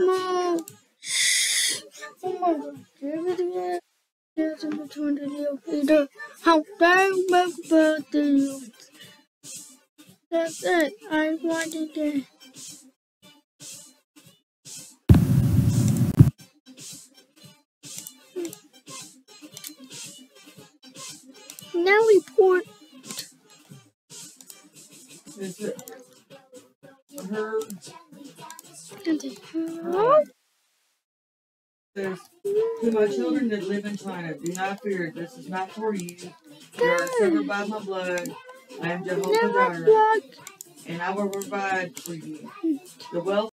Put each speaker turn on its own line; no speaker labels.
Oh, my god, David, yes, in between the new Peter. How dare you birthday? That's it. I wanted to. Now report.
Is it her?
Huh?
Says, to my children that live in China, do not fear. This is not for you. You are covered by my blood. I am Jehovah Jireh,
blood.
and I will provide for you. The wealth